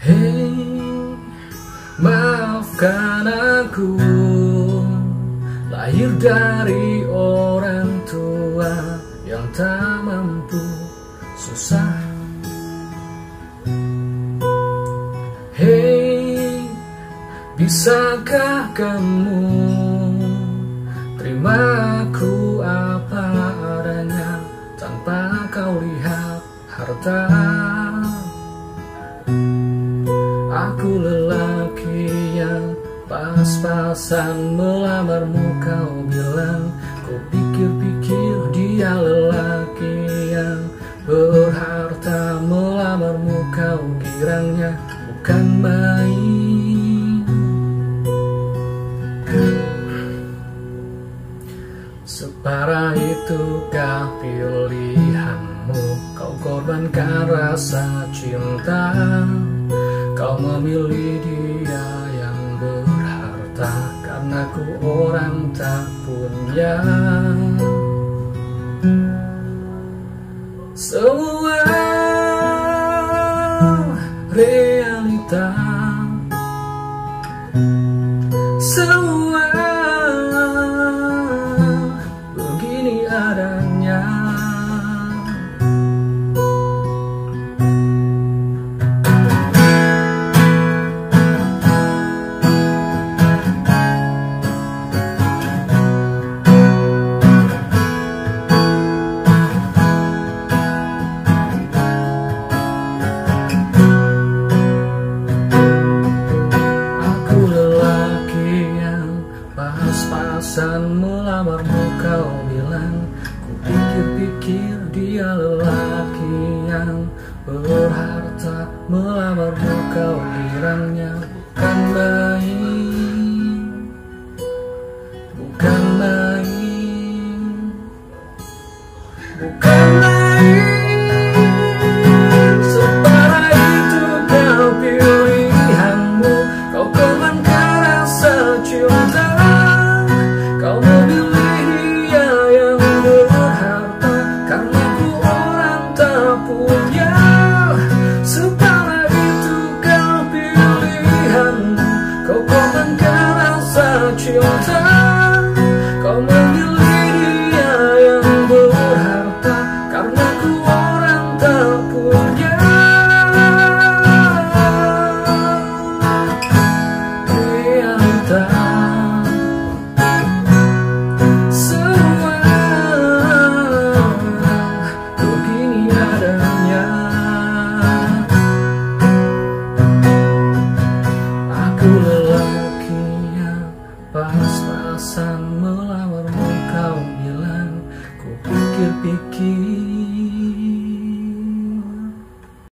Hey, maafkan aku. Lahir dari orang tua yang tak mampu susah. Hei bisakah kamu terima aku? Aku lelaki yang pas-pasan melamarmu kau bilang Ku pikir-pikir dia lelaki yang berharta Melamarmu kau girangnya bukan main Separah itukah pilihanmu? Kau korbankan rasa cinta Kau memilih dia yang berharta Karena ku orang tak punya. Semua realita melamarmu kau bilang Ku pikir-pikir dia lelaki yang berharta. Melamarmu kau girangnya bukan main tak punya